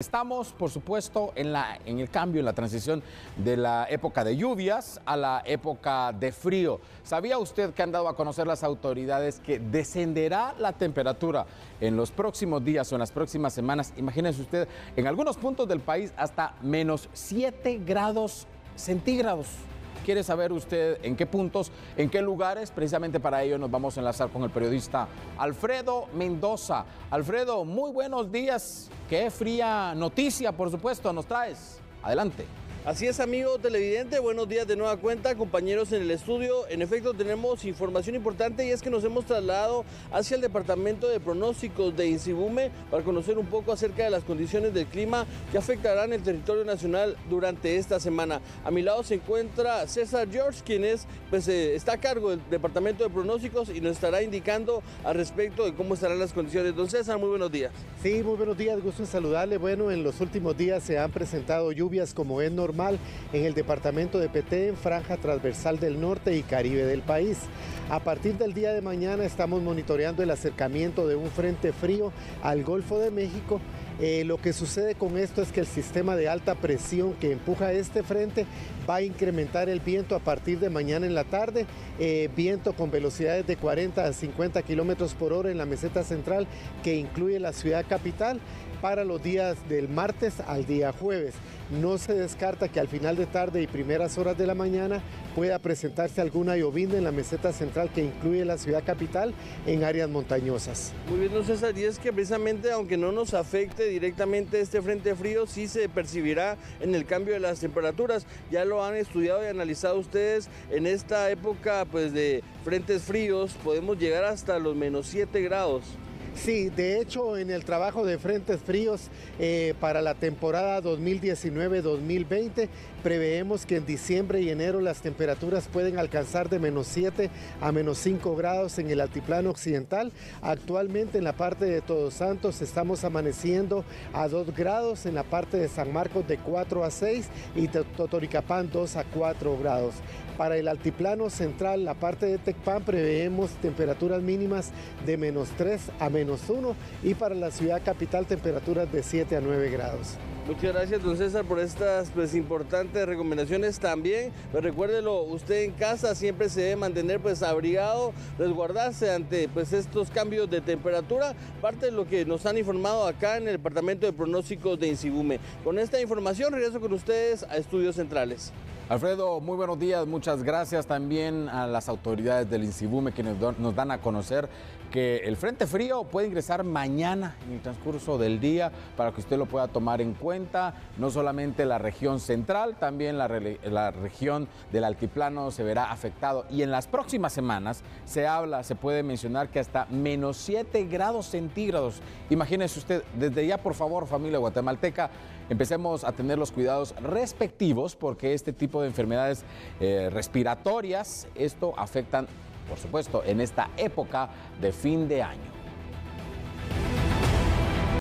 Estamos, por supuesto, en, la, en el cambio, en la transición de la época de lluvias a la época de frío. ¿Sabía usted que han dado a conocer las autoridades que descenderá la temperatura en los próximos días o en las próximas semanas? Imagínense usted, en algunos puntos del país hasta menos 7 grados centígrados. ¿Quiere saber usted en qué puntos, en qué lugares? Precisamente para ello nos vamos a enlazar con el periodista Alfredo Mendoza. Alfredo, muy buenos días. Qué fría noticia, por supuesto, nos traes. Adelante. Así es, amigo televidente, buenos días de nueva cuenta, compañeros en el estudio. En efecto, tenemos información importante y es que nos hemos trasladado hacia el departamento de pronósticos de Insibume para conocer un poco acerca de las condiciones del clima que afectarán el territorio nacional durante esta semana. A mi lado se encuentra César George, quien es, pues, eh, está a cargo del departamento de pronósticos y nos estará indicando al respecto de cómo estarán las condiciones. Don César, muy buenos días. Sí, muy buenos días, gusto en saludarle. Bueno, en los últimos días se han presentado lluvias como es normal en el departamento de Petén, franja transversal del norte y caribe del país. A partir del día de mañana estamos monitoreando el acercamiento de un frente frío al Golfo de México eh, lo que sucede con esto es que el sistema de alta presión que empuja este frente va a incrementar el viento a partir de mañana en la tarde, eh, viento con velocidades de 40 a 50 kilómetros por hora en la meseta central que incluye la ciudad capital para los días del martes al día jueves. No se descarta que al final de tarde y primeras horas de la mañana pueda presentarse alguna llovizna en la meseta central que incluye la ciudad capital en áreas montañosas. Muy bien, don César, y es que precisamente aunque no nos afecte directamente este frente frío, sí se percibirá en el cambio de las temperaturas. Ya lo han estudiado y analizado ustedes en esta época pues, de frentes fríos, podemos llegar hasta los menos 7 grados. Sí, de hecho en el trabajo de frentes fríos eh, para la temporada 2019-2020 preveemos que en diciembre y enero las temperaturas pueden alcanzar de menos 7 a menos 5 grados en el altiplano occidental. Actualmente en la parte de Todos Santos estamos amaneciendo a 2 grados, en la parte de San Marcos de 4 a 6 y Totoricapán 2 a 4 grados. Para el altiplano central, la parte de Tecpan, preveemos temperaturas mínimas de menos 3 a menos 1 y para la ciudad capital temperaturas de 7 a 9 grados. Muchas gracias, don César, por estas pues, importantes recomendaciones también. Pero recuérdelo, usted en casa siempre se debe mantener pues, abrigado, resguardarse ante pues, estos cambios de temperatura, parte de lo que nos han informado acá en el Departamento de Pronósticos de Insibume. Con esta información regreso con ustedes a Estudios Centrales. Alfredo, muy buenos días, muchas gracias también a las autoridades del INSIBUME que nos dan a conocer que el Frente Frío puede ingresar mañana en el transcurso del día para que usted lo pueda tomar en cuenta. No solamente la región central, también la, la, región del altiplano se verá afectado. Y en las próximas semanas se habla, se puede mencionar que hasta menos 7 grados centígrados. Imagínese usted, desde ya por favor familia guatemalteca, empecemos a tener los cuidados respectivos porque este tipo de enfermedades eh, respiratorias, esto afectan por supuesto, en esta época de fin de año.